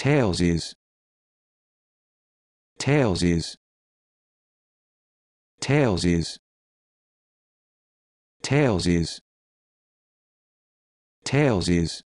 tails is. Tails is. Tails is. Tails is. Tails is.